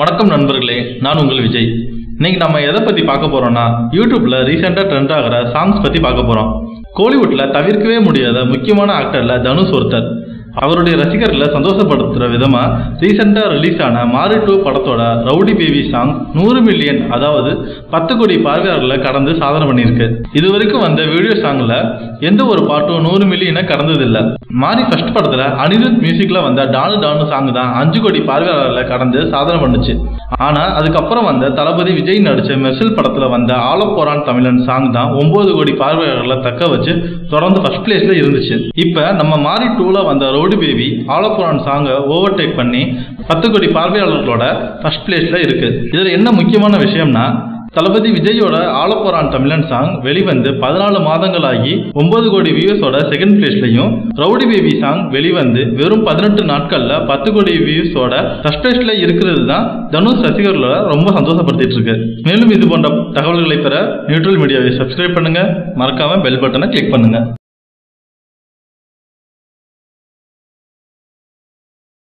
வணக்கம் நண்பர்களே நான் உங்கள் விஜய். இன்னைக்கு நம்ம எதை பத்தி பார்க்க போறோம்னா யூடியூப்ல ரீசெண்டா ட்ரெண்ட் ஆகிற சாங்ஸ் பத்தி பார்க்க போறோம். கோலிவுட்ல தவிர்க்கவே முடியாத முக்கியமான ஆக்டர்ல தனுஷ் ஒருத்தர். அவருடைய ரசிகர்களை சந்தோஷப்படுத்துற விதமா ரீசெண்டா ரிலீஸ் ஆன மாரி டூ படத்தோட ரவுடி பேபி சாங் நூறு மில்லியன் அதாவது பத்து கோடி பார்வையாளர்களை கடந்து சாதனை பண்ணியிருக்கு. இது வரைக்கும் வந்த வீடியோ சாங்ல எந்த ஒரு பாட்டும் நூறு மில்லியனை கடந்ததில்லை. மாரி ஃபர்ஸ்ட் படத்தில் அனிருத் மியூசிக்ல வந்த டானு டானு சாங் தான் அஞ்சு கோடி பார்வையாளர்களை கடந்து சாதனை பண்ணுச்சு. ஆனா அதுக்கப்புறம் வந்த தளபதி விஜய் நடிச்ச மெர்சில் படத்துல வந்த ஆலப்போரான் தமிழன் சாங் தான் ஒன்பது கோடி பார்வையாளர்களை தக்க வச்சு தொடர்ந்து ஃபர்ஸ்ட் பிளேஸ்ல இருந்துச்சு. இப்ப நம்ம மாரி டூல வந்த ரோடு பேபி ஆலப்போரான் சாங்கை ஓவர்டேக் பண்ணி பத்து கோடி பார்வையாளர்களோட ஃபர்ஸ்ட் பிளேஸ்ல இருக்கு. இதுல என்ன முக்கியமான விஷயம்னா தளபதி விஜயோட ஆலப்போரான் தமிழன் சாங் வெளிவந்து பதினாலு மாதங்களாகி ஒன்பது கோடி வியூஸோட செகண்ட் பிளேஸ்லையும் ரவுடி பேபி சாங் வெளிவந்து வெறும் பதினெட்டு நாட்கள்ல பத்து கோடி வியூஸோட ஃபர்ஸ்ட் பிளேஸ்ல இருக்கிறது தான் தனுஷ் ரசிகர்களோட ரொம்ப சந்தோஷப்படுத்திட்டு இருக்கு. மேலும் இது போன்ற தகவல்களை பெற நியூட்ரல் மீடியாவை சப்ஸ்கிரைப் பண்ணுங்க. மறக்காம பெல் பட்டனை கிளிக் பண்ணுங்க.